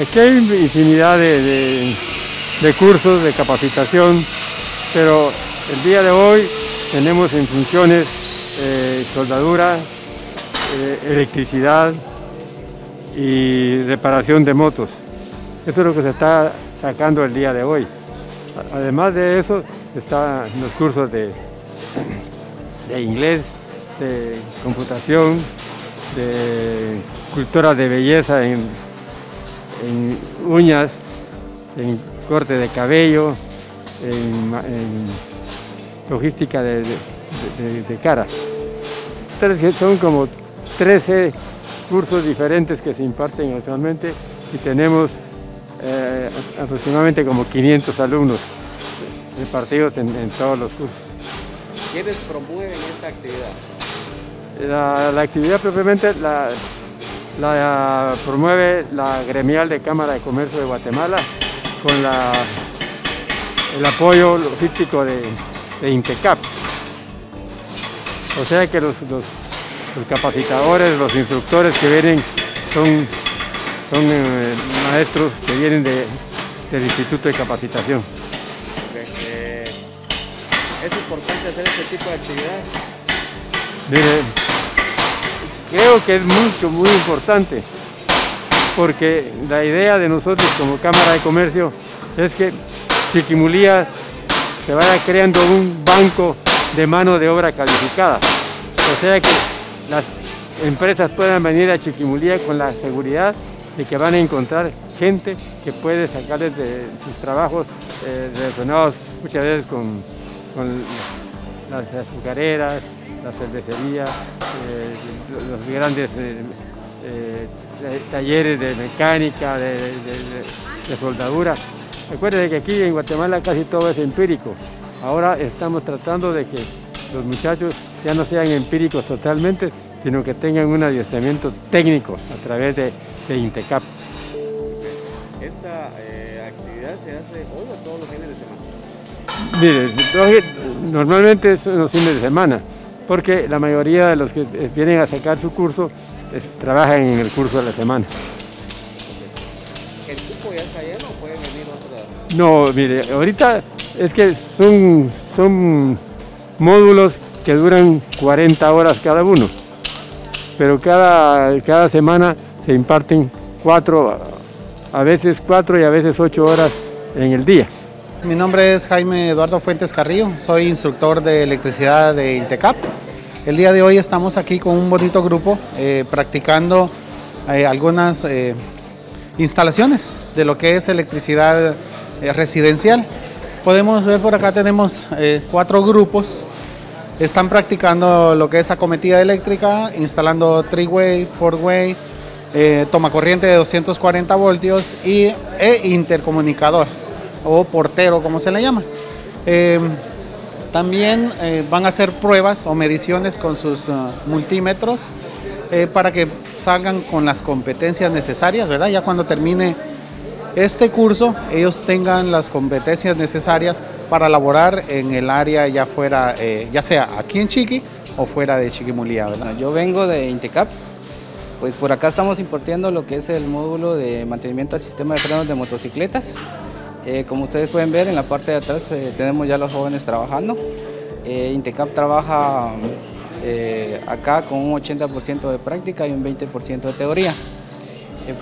Aquí hay infinidad de, cursos de capacitación, pero el día de hoy tenemos en funciones eh, soldadura, eh, electricidad y reparación de motos. Eso es lo que se está sacando el día de hoy. Además de eso, están los cursos de, de inglés, de computación, de cultura de belleza en, uñas, en corte de cabello, en, logística de, cara. son como 13 cursos diferentes que se imparten actualmente y tenemos eh, aproximadamente como 500 alumnos repartidos en, en todos los cursos. ¿Quiénes promueven esta actividad? La, actividad propiamente la, promueve la gremial de Cámara de Comercio de Guatemala con el apoyo logístico de, INTECAP. O sea que los, capacitadores, los instructores que vienen son, son eh, maestros que vienen del Instituto de Capacitación. ¿Es importante hacer este tipo de actividades? Mire, Creo que es mucho, muy importante, porque la idea de nosotros como Cámara de Comercio es que Chiquimulía se vaya creando un banco de mano de obra calificada. O sea que las empresas puedan venir a Chiquimulía con la seguridad de que van a encontrar gente que puede sacarles de sus trabajos eh, relacionados muchas veces con, con las azucareras, la cervecería, eh, los grandes eh, eh, talleres de mecánica, de, soldadura. Recuerden que aquí en Guatemala casi todo es empírico. Ahora estamos tratando de que los muchachos ya no sean empíricos totalmente, sino que tengan un adiestramiento técnico a través de, INTECAP. ¿Esta actividad se hace hoy o todos los fines de semana? Mire, normalmente son los fines de semana porque la mayoría de los que vienen a sacar su curso trabajan en el curso de la semana. ¿El cupo ya está lleno o pueden venir otros? No, mire, ahorita es que son, son módulos que duran 40 horas cada uno, pero cada, cada semana se imparten cuatro, a veces cuatro y a veces ocho horas en el día. Mi nombre es Jaime Eduardo Fuentes Carrillo, soy instructor de electricidad de Intecap. El día de hoy estamos aquí con un bonito grupo eh, practicando eh, algunas eh, instalaciones de lo que es electricidad residencial. Podemos ver por acá tenemos cuatro grupos. Están practicando lo que es acometida eléctrica, instalando three-way, four-way, toma corriente de 240 voltios y, e intercomunicador o portero, como se le llama. También eh, van a hacer pruebas o mediciones con sus eh, multímetros eh, para que salgan con las competencias necesarias, ¿verdad? Ya cuando termine este curso, ellos tengan las competencias necesarias para laborar en el área ya fuera, ya sea aquí en Chiqui o fuera de Chiquimulía, ¿verdad? Yo vengo de Intecap, pues por acá estamos importando lo que es el módulo de mantenimiento del sistema de frenos de motocicletas. Eh, como ustedes pueden ver, en la parte de atrás eh, tenemos ya los jóvenes trabajando. Eh, Intecap trabaja acá con un 80% de práctica y un 20% de teoría.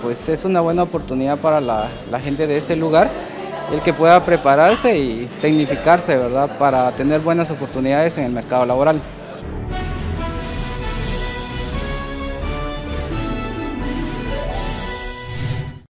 pues es una buena oportunidad para la, la, gente de este lugar, el que pueda prepararse y tecnificarse, ¿verdad? Para tener buenas oportunidades en el mercado laboral.